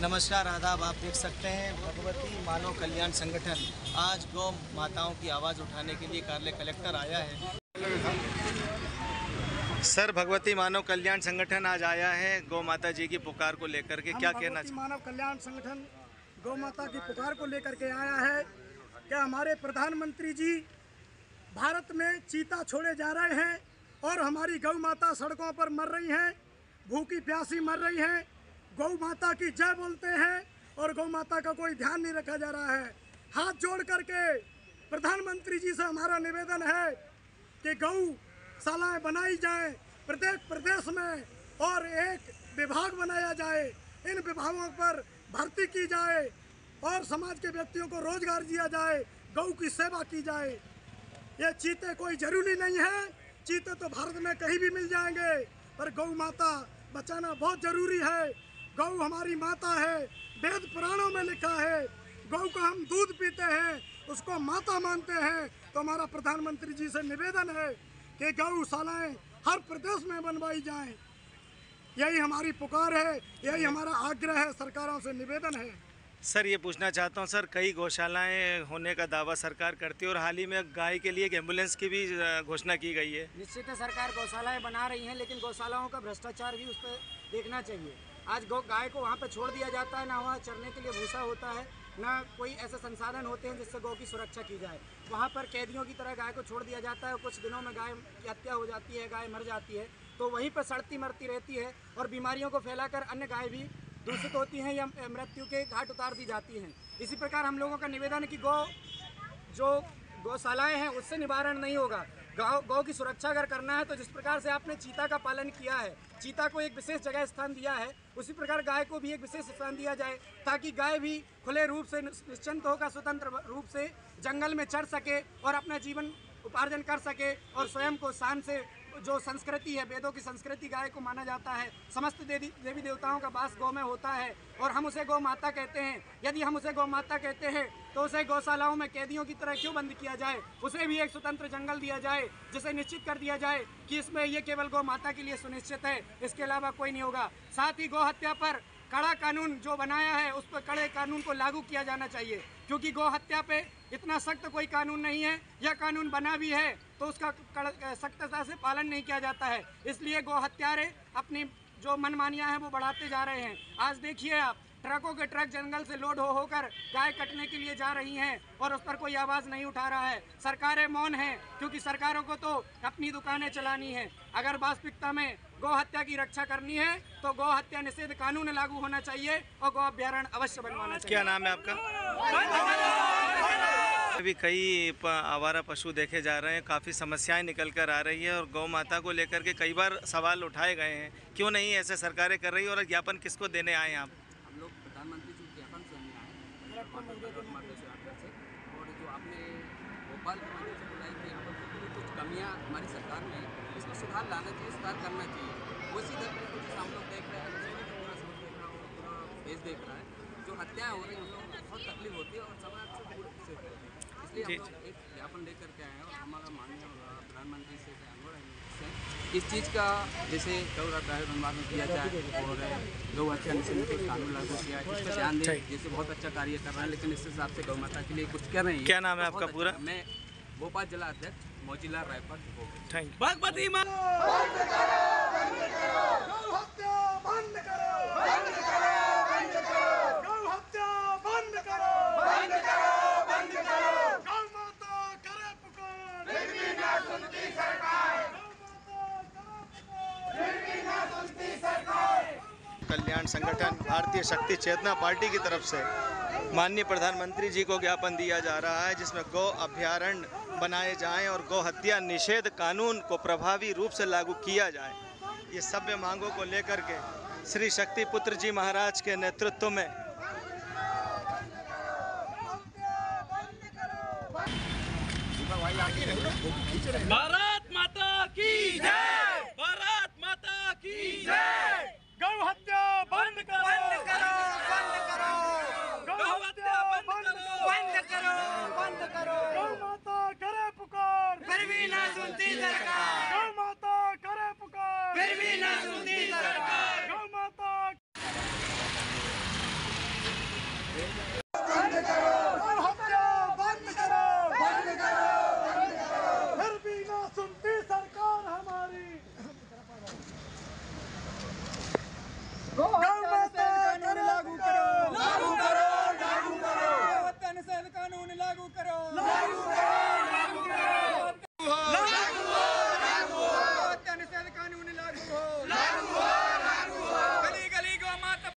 नमस्कार आदाब। आप देख सकते हैं भगवती मानव कल्याण संगठन आज गौ माताओं की आवाज़ उठाने के लिए कार्यालय कलेक्टर आया है। सर भगवती मानव कल्याण संगठन आज आया है गौ माता जी की पुकार को लेकर के। क्या कहना चाहिए मानव कल्याण संगठन गौ माता की पुकार को लेकर के आया है। क्या हमारे प्रधानमंत्री जी भारत में चीता छोड़े जा रहे हैं और हमारी गौ माता सड़कों पर मर रही हैं भूखी प्यासी मर रही हैं? गौ माता की जय बोलते हैं और गौ माता का कोई ध्यान नहीं रखा जा रहा है। हाथ जोड़ करके प्रधानमंत्री जी से हमारा निवेदन है कि गौ शालाएँ बनाई जाएँ, प्रत्येक प्रदेश में और एक विभाग बनाया जाए। इन विभागों पर भर्ती की जाए और समाज के व्यक्तियों को रोज़गार दिया जाए, गौ की सेवा की जाए। ये चीते कोई ज़रूरी नहीं है। चीते तो भारत में कहीं भी मिल जाएँगे, पर गौ माता बचाना बहुत ज़रूरी है। गौ हमारी माता है वेद पुराणों में लिखा है गौ का हम दूध पीते हैं उसको माता मानते हैं। तो हमारा प्रधानमंत्री जी से निवेदन है कि गौशालाएँ हर प्रदेश में बनवाई जाएँ। यही हमारी पुकार है यही हमारा आग्रह है सरकारों से निवेदन है। सर ये पूछना चाहता हूँ सर कई गौशालाएँ होने का दावा सरकार करती है और हाल ही में गाय के लिए एक एंबुलेंस की भी घोषणा की गई है। निश्चित है सरकार गौशालाएँ बना रही हैं लेकिन गौशालाओं का भ्रष्टाचार भी उस पर देखना चाहिए। आज गौ गाय को वहाँ पर छोड़ दिया जाता है, ना वहाँ चरने के लिए भूसा होता है, ना कोई ऐसे संसाधन होते हैं जिससे गौ की सुरक्षा की जाए। वहाँ पर कैदियों की तरह गाय को छोड़ दिया जाता है, कुछ दिनों में गाय की हत्या हो जाती है, गाय मर जाती है तो वहीं पर सड़ती मरती रहती है और बीमारियों को फैलाकर अन्य गाय भी दूषित होती हैं या मृत्यु के घाट उतार दी जाती हैं। इसी प्रकार हम लोगों का निवेदन है कि गौ, जो गौशालाएँ हैं, उससे निवारण नहीं होगा। गौ गौ की सुरक्षा अगर करना है तो जिस प्रकार से आपने चीता का पालन किया है, चीता को एक विशेष जगह स्थान दिया है, उसी प्रकार गाय को भी एक विशेष स्थान दिया जाए, ताकि गाय भी खुले रूप से निश्चिंत होकर स्वतंत्र रूप से जंगल में चढ़ सके और अपना जीवन उपार्जन कर सके और स्वयं को शान से जो संस्कृति है, वेदों की संस्कृति गाय को माना जाता है, समस्त देवी देवी देवताओं का वास गौ में होता है और हम उसे गौ माता कहते हैं। यदि हम उसे गौ माता कहते हैं तो उसे गौशालाओं में कैदियों की तरह क्यों बंद किया जाए? उसे भी एक स्वतंत्र जंगल दिया जाए, जिसे निश्चित कर दिया जाए कि इसमें ये केवल गौ माता के लिए सुनिश्चित है, इसके अलावा कोई नहीं होगा। साथ ही गौ हत्या पर कड़ा कानून जो बनाया है, उस पर कड़े कानून को लागू किया जाना चाहिए, क्योंकि गौ हत्या पे इतना सख्त कोई कानून नहीं है, या कानून बना भी है तो उसका सख्तता से पालन नहीं किया जाता है। इसलिए गौ हत्यारे अपनी जो मनमानियाँ हैं, वो बढ़ाते जा रहे हैं। आज देखिए आप ट्रकों के ट्रक जंगल से लोड हो होकर गाय कटने के लिए जा रही हैं और उस पर कोई आवाज़ नहीं उठा रहा है। सरकारें मौन हैं, क्योंकि सरकारों को तो अपनी दुकानें चलानी है। अगर वास्तविकता में गौ हत्या की रक्षा करनी है तो गौ हत्या निषेध कानून लागू होना चाहिए और गौ अभ्यारण अवश्य बनवाना चाहिए। क्या नाम है आपका? अभी कई आवारा पशु देखे जा रहे हैं, काफ़ी समस्याएँ निकल कर आ रही है और गौ माता को लेकर के कई बार सवाल उठाए गए हैं। क्यों नहीं ऐसे सरकारें कर रही है और ज्ञापन किसको देने आए हैं आप हम लोग प्रधानमंत्री जी के ज्ञापन सुनने आए से और जो आपने भोपाल के माध्यम से बुलाई कि यहाँ पर कुछ कमियाँ हमारी सरकार में इसमें सुधार लाना चाहिए सुधार करना चाहिए उसी दर पर कुछ हम लोग देख रहे हैं पूरा समझ देख रहा हो पूरा देश देख रहा है जो। हत्याएँ हो रही हैं उन लोगों को बहुत तकलीफ़ होती है और समाज से दूर है इसलिए हम एक ज्ञापन लेकर के आए हैं और हमारा माननीय प्रधानमंत्री से अनुरोध है इस चीज़ का जैसे गौ प्राइवेट अनुवाद में किया जाए और गौ हत्या निषेध के कानून लागू किया है इस पर ध्यान दें जैसे बहुत अच्छा कार्य कर रहे हैं लेकिन इस हिसाब से गौ माता के लिए कुछ कर रहे हैं क्या नाम है आपका पूरा? अच्छा। मैं भोपाल जिला अध्यक्ष मोजिला रायपुर थैंक यू भगवती माँ गौ हत्या बंद करो बंद करो बंद करो गौ हत्या बंद करो बंद करो बंद करो गौ माता करे पुकार फिर भी ना सुनती सरकार गौ माता करे पुकार फिर भी ना सुनती सरकार कल्याण संगठन, भारतीय शक्ति चेतना पार्टी की तरफ़ से माननीय प्रधानमंत्री जी को ज्ञापन दिया जा रहा है, जिसमें गौ अभ्यारण्य बनाए जाएँ और गौ हत्या निषेध कानून को प्रभावी रूप से लागू किया जाए। ये सभ्य मांगों को लेकर के श्री शक्ति पुत्र जी महाराज के नेतृत्व में भारत करो बंद करो। गौ माता करे पुकार। फिर भी ना सुनती सरकार।